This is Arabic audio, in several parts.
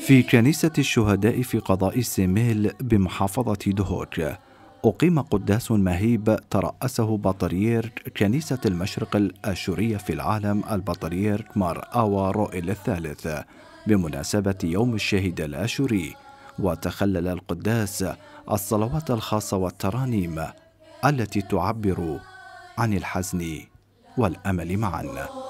في كنيسة الشهداء في قضاء سيميل بمحافظة دهوك أقيم قداس مهيب ترأسه بطريرك كنيسة المشرق الآشورية في العالم البطريرك مار آوا روئيل الثالث بمناسبة يوم الشهيد الآشوري. وتخلل القداس الصلوات الخاصة والترانيم التي تعبر عن الحزن والأمل معا.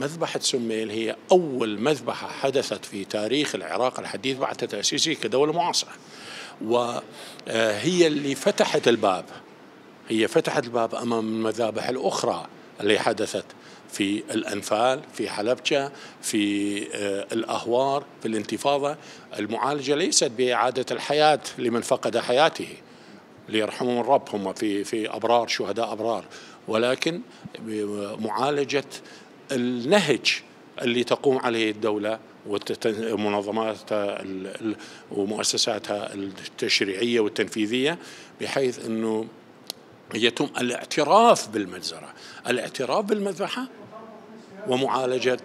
مذبحة سميل هي أول مذبحة حدثت في تاريخ العراق الحديث بعد تأسيسه كدولة معاصرة. وهي اللي فتحت الباب. هي فتحت الباب أمام المذابح الأخرى اللي حدثت في الأنفال في حلبجة في آه، الأهوار في الانتفاضة. المعالجة ليست بإعادة الحياة لمن فقد حياته ليرحمهم الرب هم في في أبرار شهداء أبرار. ولكن معالجة النهج اللي تقوم عليه الدولة ومنظماتها ومؤسساتها التشريعية والتنفيذية بحيث أنه يتم الاعتراف بالمجزرة. الاعتراف بالمذبحة ومعالجة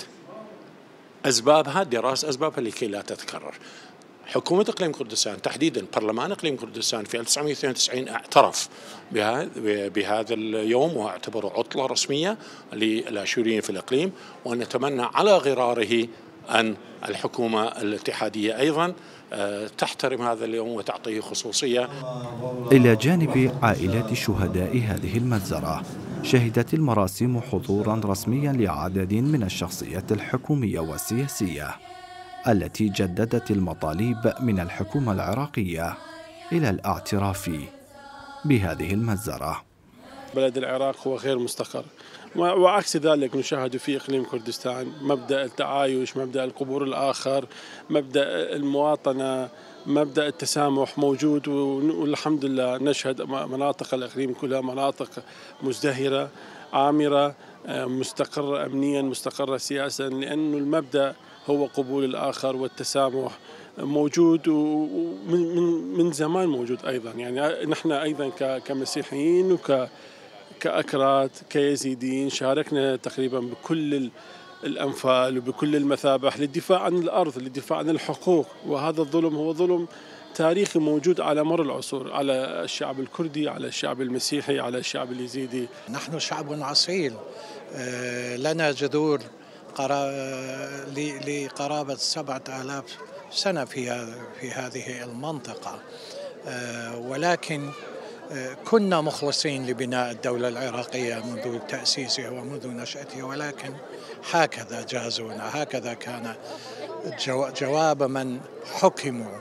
أسبابها دراسة أسبابها لكي لا تتكرر. حكومة إقليم كردستان تحديدا برلمان إقليم كردستان في 1992 اعترف بهذا اليوم وأعتبره عطلة رسمية للآشوريين في الإقليم ونتمنى على غراره أن الحكومة الاتحادية أيضا آه، تحترم هذا اليوم وتعطيه خصوصية. إلى جانب عائلات شهداء هذه المجزرة شهدت المراسم حضورا رسميا لعدد من الشخصيات الحكومية والسياسية. التي جددت المطالب من الحكومة العراقية إلى الاعتراف بهذه المجزرة بلد العراق هو غير مستقر. وعكس ذلك نشاهد في إقليم كردستان مبدأ التعايش مبدأ القبور الآخر مبدأ المواطنة مبدأ التسامح موجود والحمد لله نشهد مناطق الإقليم كلها مناطق مزدهرة عامرة مستقرة أمنيا مستقرة سياسيا لأن المبدأ هو قبول الآخر والتسامح موجود ومن من زمان موجود أيضا. يعني نحن أيضا كمسيحيين وك كأكراد كيزيديين شاركنا تقريبا بكل الأنفال وبكل المذابح للدفاع عن الأرض للدفاع عن الحقوق. وهذا الظلم هو ظلم تاريخي موجود على مر العصور على الشعب الكردي على الشعب المسيحي على الشعب اليزيدي. نحن شعب أصيل آه، لنا جذور لقرابة سبعة آلاف سنة في في هذه المنطقة. آه، ولكن كنا مخلصين لبناء الدولة العراقية منذ تأسيسها ومنذ نشأتها ولكن هكذا جازونا هكذا كان جواب من حكموا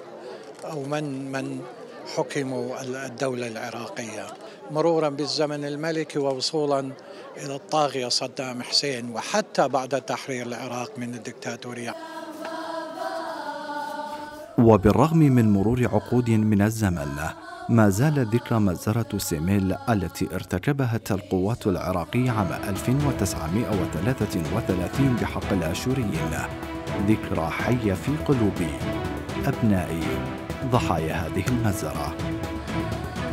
أو من من حكموا الدولة العراقية مرورا بالزمن الملكي ووصولا إلى الطاغية صدام حسين وحتى بعد تحرير العراق من الدكتاتورية. وبالرغم من مرور عقود من الزمن ما زال ذكرى مجزرة سيميل التي ارتكبها القوات العراقية عام 1933 بحق الآشوريين ذكرى حية في قلوب أبناء ضحايا هذه المجزرة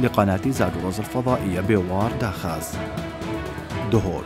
لقناة زاجروز الفضائية بوار داخاز. دهور